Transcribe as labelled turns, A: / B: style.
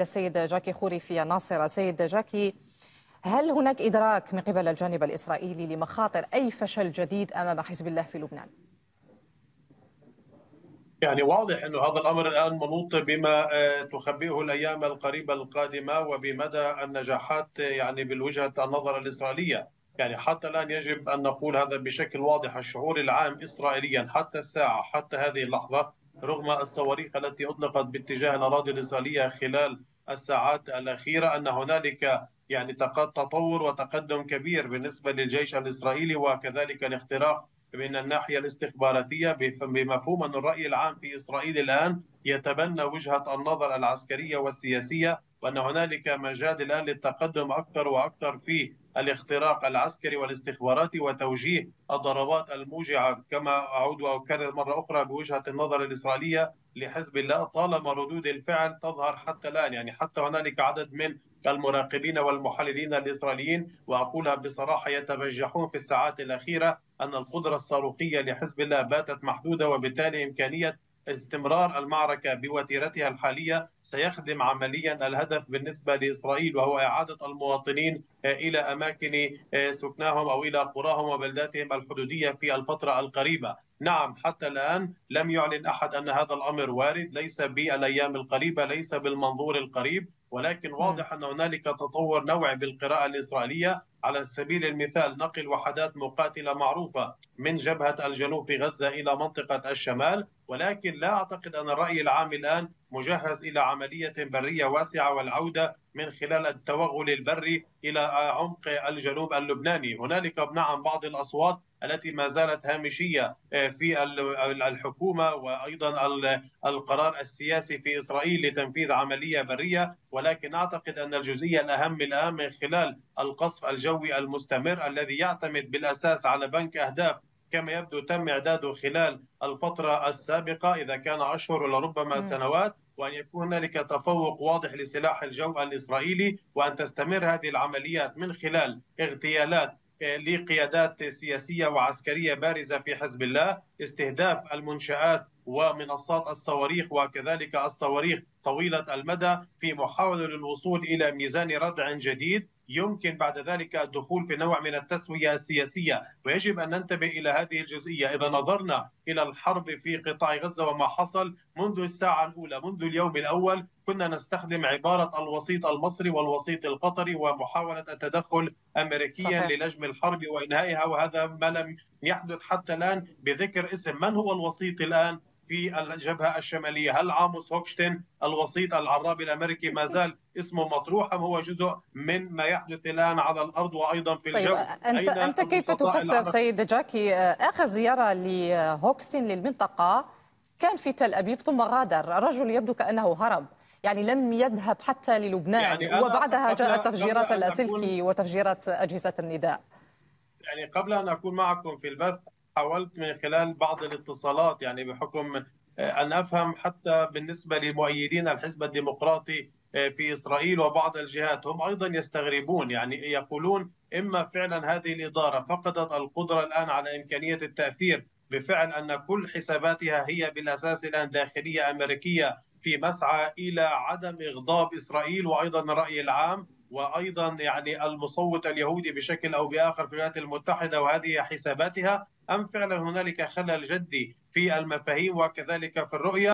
A: السيد جاكي خوري في الناصرة سيد جاكي هل هناك إدراك من قبل الجانب الإسرائيلي لمخاطر أي فشل جديد أمام حزب الله في لبنان؟
B: يعني واضح أنه هذا الأمر الآن منوط بما تخبئه الأيام القريبة القادمة وبمدى النجاحات يعني بالوجهة النظر الإسرائيلية يعني حتى الآن يجب أن نقول هذا بشكل واضح الشعور العام إسرائيليا حتى الساعة حتى هذه اللحظة رغم الصواريخ التي أطلقت باتجاه الأراضي الإسرائيلية خلال الساعات الأخيرة أن هنالك يعني تطور وتقدم كبير بالنسبة للجيش الإسرائيلي وكذلك الاختراق من الناحية الاستخباراتية بمفهوم أن الرأي العام في إسرائيل الآن يتبنى وجهة النظر العسكرية والسياسية وأن هنالك مجال الآن للتقدم أكثر وأكثر في الاختراق العسكري والاستخباراتي وتوجيه الضربات الموجعة. كما أعود وأكرر مرة أخرى بوجهة النظر الإسرائيلية لحزب الله. طالما ردود الفعل تظهر حتى الآن يعني حتى هنالك عدد من المراقبين والمحللين الإسرائيليين وأقولها بصراحة يتبجحون في الساعات الأخيرة أن القدرة الصاروخية لحزب الله باتت محدودة وبالتالي إمكانية استمرار المعركة بوتيرتها الحالية سيخدم عمليا الهدف بالنسبة لإسرائيل وهو إعادة المواطنين إلى أماكن سكناهم أو إلى قراهم وبلداتهم الحدودية في الفترة القريبة. نعم حتى الآن لم يعلن أحد أن هذا الأمر وارد ليس بالأيام القريبة ليس بالمنظور القريب ولكن واضح أن هنالك تطور نوعي بالقراءة الإسرائيلية. على سبيل المثال نقل وحدات مقاتلة معروفة من جبهة الجنوب في غزة إلى منطقة الشمال ولكن لا أعتقد أن الرأي العام الآن مجهز إلى عملية برية واسعة والعودة من خلال التوغل البري إلى عمق الجنوب اللبناني. هنالك نعم بعض الأصوات التي ما زالت هامشية في الحكومة وأيضا القرار السياسي في إسرائيل لتنفيذ عملية برية ولكن أعتقد أن الجزئية الأهم الآن من خلال القصف الجوي المستمر الذي يعتمد بالأساس على بنك أهداف كما يبدو تم إعداده خلال الفترة السابقة إذا كان أشهر ولربما سنوات وأن يكون هنالك تفوق واضح لسلاح الجو الإسرائيلي وأن تستمر هذه العمليات من خلال اغتيالات لقيادات سياسية وعسكرية بارزة في حزب الله استهداف المنشآت ومنصات الصواريخ وكذلك الصواريخ طويلة المدى في محاولة للوصول إلى ميزان ردع جديد. يمكن بعد ذلك الدخول في نوع من التسوية السياسية ويجب أن ننتبه إلى هذه الجزئية. إذا نظرنا إلى الحرب في قطاع غزة وما حصل منذ الساعة الأولى منذ اليوم الأول كنا نستخدم عبارة الوسيط المصري والوسيط القطري ومحاولة التدخل أمريكيا صحيح. للجم الحرب وإنهائها وهذا ما لم يحدث حتى الآن بذكر اسم. من هو الوسيط الآن؟ في الجبهة الشمالية. هل عاموس هوكشتن الوسيط العرابي الأمريكي ما زال اسمه مطروح أم هو جزء من ما يحدث الآن على الأرض وأيضا في الجو
A: طيب أنت, أنت كيف تفسر سيد جاكي؟ آخر زيارة لهوكستن للمنطقة كان في تل أبيب ثم غادر. رجل يبدو كأنه هرب يعني لم يذهب حتى للبنان يعني وبعدها جاءت تفجيرات اللاسلكي وتفجيرات أجهزة النداء.
B: يعني قبل أن أكون معكم في البث حاولت من خلال بعض الاتصالات يعني بحكم أن أفهم حتى بالنسبة لمؤيدين الحزب الديمقراطي في إسرائيل وبعض الجهات هم أيضا يستغربون يعني يقولون إما فعلا هذه الإدارة فقدت القدرة الآن على إمكانية التأثير بفعل أن كل حساباتها هي بالأساس الآن داخلية أمريكية في مسعى إلى عدم إغضاب إسرائيل وأيضا الرأي العام. وأيضا يعني المصوت اليهودي بشكل أو بآخر في الولايات المتحدة وهذه حساباتها أم فعلا هنالك خلل جدي في المفاهيم وكذلك في الرؤية؟